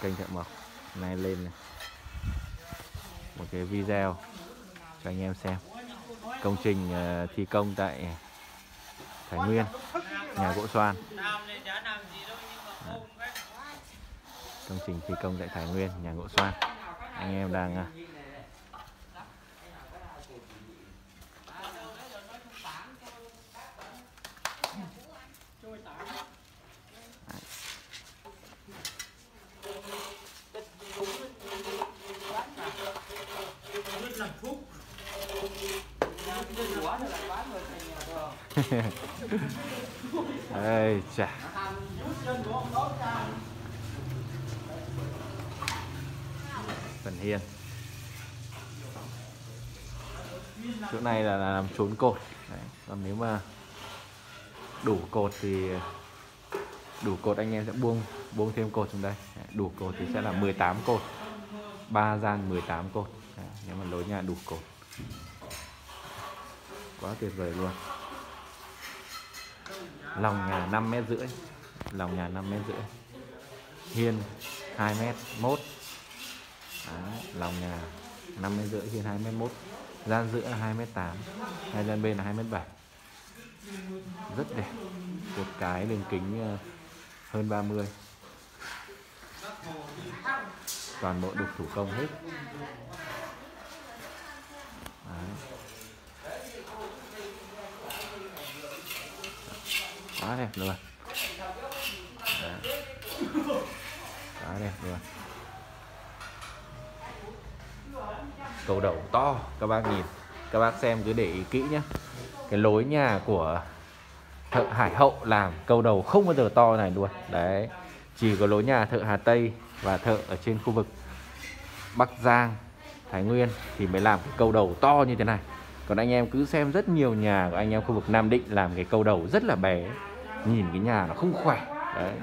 kênh Thợ Mộc. Nay lên một cái video cho anh em xem. Công trình ờ, thi công tại Thái Nguyên, nhà gỗ xoan. Đó. công trình thi công tại Thái Nguyên, nhà gỗ xoan. Anh em đang ờ, ờ, Ây chà. Phần hiên. Chỗ này là, làm trốn cột. Đấy. Còn nếu mà đủ cột thì đủ cột anh em sẽ buông buông thêm cột xuống đây. Đủ cột thì sẽ là 18 cột. 3 gian 18 cột. Đấy. Nếu mà lối nhà đủ cột. Quá tuyệt vời luôn. Lòng nhà 5 mét rưỡi lòng nhà 5 mét rưỡi. Hiên 2 mét mốt. Đấy, lòng nhà 5 mét rưỡi hiên 2 mét mốt. Gian giữa 2 mét 8 hai gian bên là 2 mét 7 rất đẹp. Một cái đường kính ờ, hơn 30 toàn bộ được thủ công hết. Quá đẹp luôn Đấy. quá đẹp luôn cầu đầu to, các bác nhìn. Các bác xem cứ để ý kỹ nhé cái lối nhà của thợ Hải Hậu làm câu đầu không bao giờ to này luôn. Đấy, chỉ có lối nhà thợ Hà Tây và thợ ở trên khu vực Bắc Giang, Thái Nguyên thì mới làm cái câu đầu to như thế này. Còn anh em cứ xem rất nhiều nhà của anh em khu vực Nam Định làm cái câu đầu rất là bé nhìn cái nhà nó không khỏe. Đấy.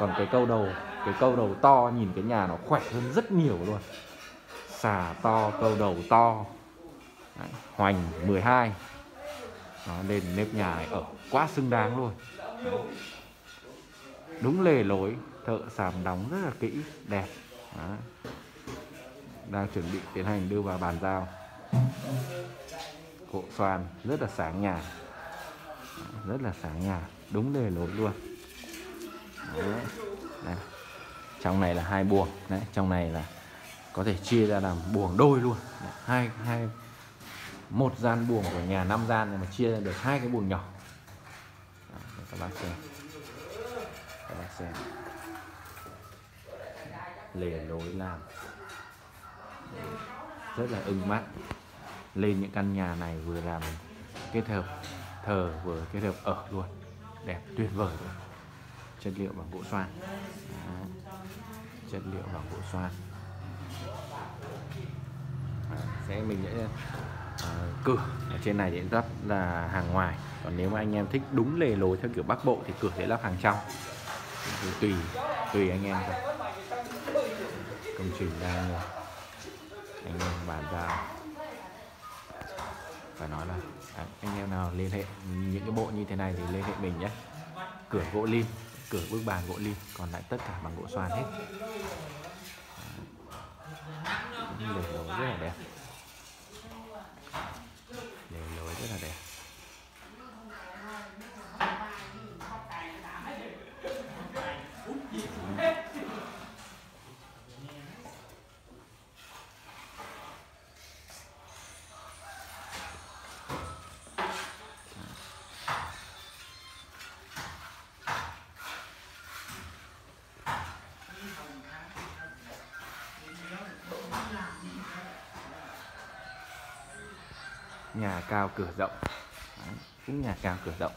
Còn cái câu đầu cái câu đầu to nhìn cái nhà nó khỏe hơn rất nhiều luôn. Xà to câu đầu to. Đấy, hoành 12 nó lên nếp nhà này ở quá xứng đáng luôn. Đấy. đúng lề lối thợ sàm đóng rất là kỹ đẹp. Đấy. đang chuẩn bị tiến hành đưa vào bàn giao. Cộ xoan rất là sáng nhà rất là sáng nhà đúng lề lối luôn đấy. Đấy. trong này là hai buồng đấy trong này là có thể chia ra làm buồng đôi luôn đấy. hai hai một gian buồng của nhà năm gian mà chia ra được hai cái buồng nhỏ đấy, để các bác xem các bác xem lề lối làm rất là ưng mắt lên những căn nhà này vừa làm kết hợp thờ vừa kết hợp ở luôn. Đẹp tuyệt vời. Luôn chất liệu bằng gỗ xoan. Đó. chất liệu bằng gỗ xoan. Đó. sẽ mình sẽ ờ, uh, cửa ở trên này sẽ lắp là hàng ngoài. Còn nếu mà anh em thích đúng lề lối theo kiểu bắc bộ thì cửa sẽ lắp hàng trong. Thì tùy tùy anh em thôi. Công trình đang ờ, anh em bàn giao. Phải nói là anh em nào liên hệ những cái bộ như thế này thì liên hệ mình nhé. Cửa gỗ lim cửa bức bàn gỗ lim còn lại tất cả bằng gỗ xoan hết. Đấy, rất là đẹp. Nhà cao cửa rộng. Đấy, cũng nhà cao cửa rộng.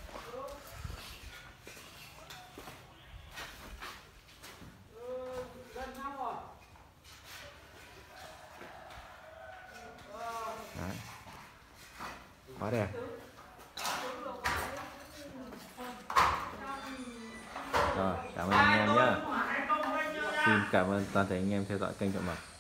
Đấy. quá đẹp. Rồi cảm ơn anh em nhé xin cảm ơn toàn thể anh em theo dõi kênh trộm Mật